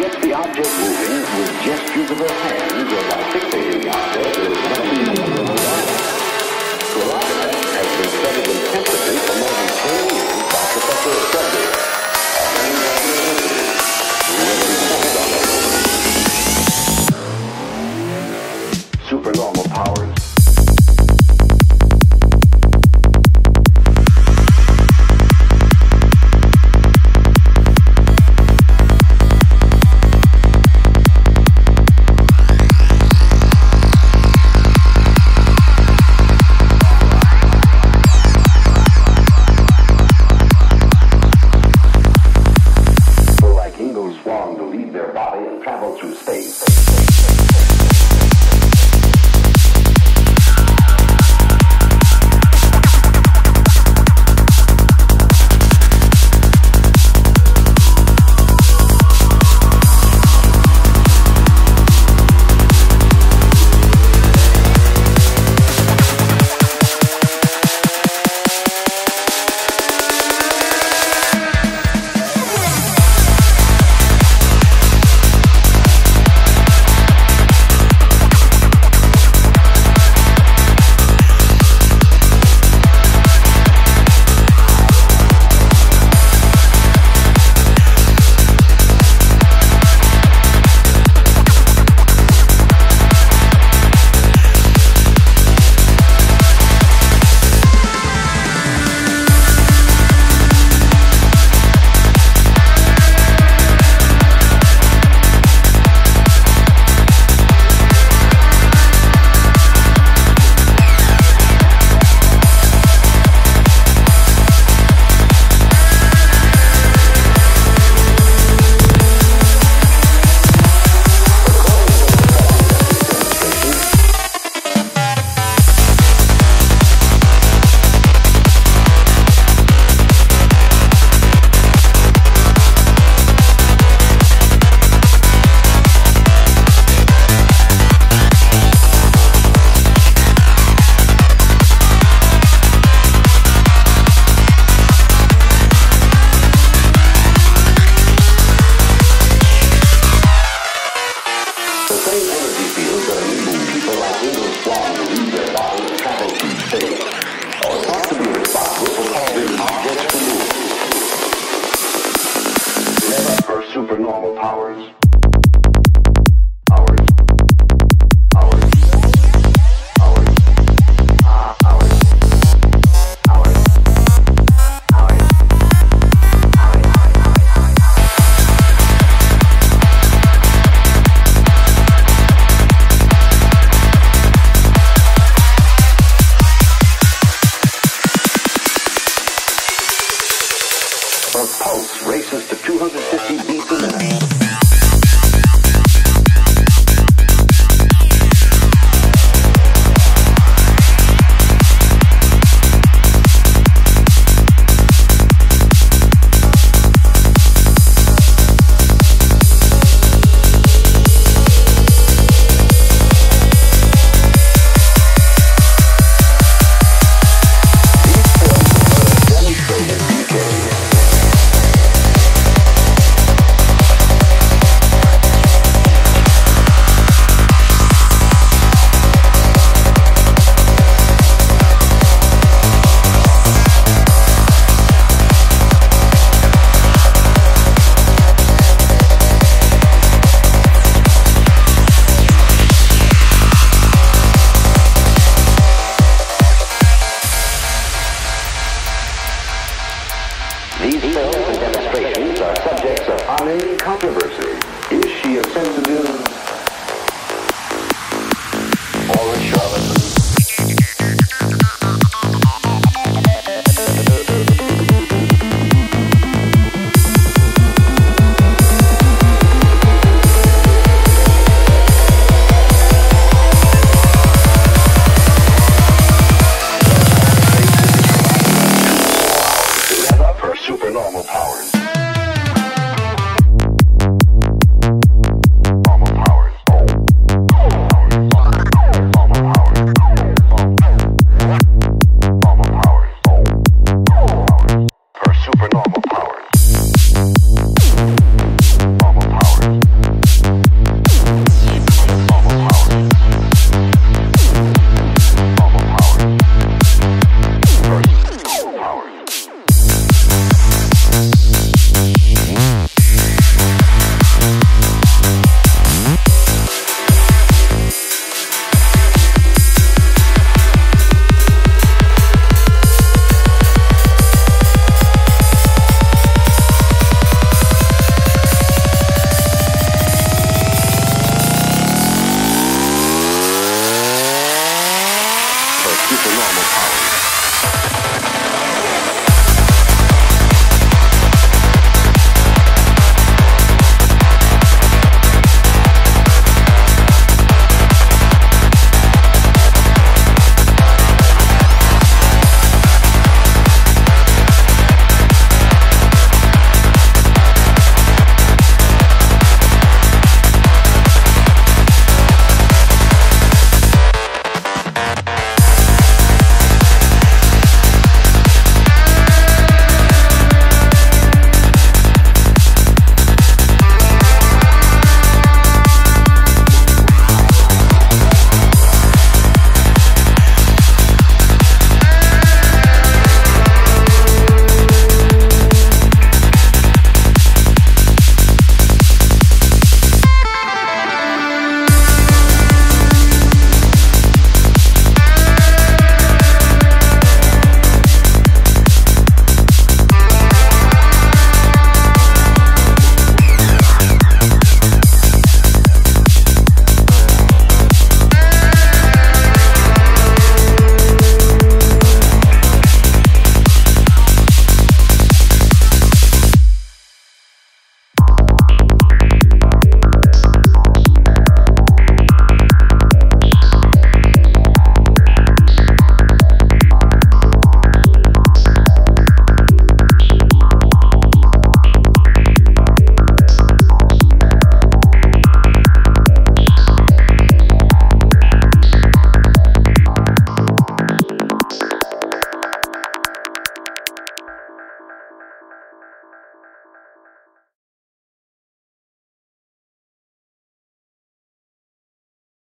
get the object moving with gestures of her hands or by fixating the object with has been studied intensively for more than 10 years by Professor Stern. through space.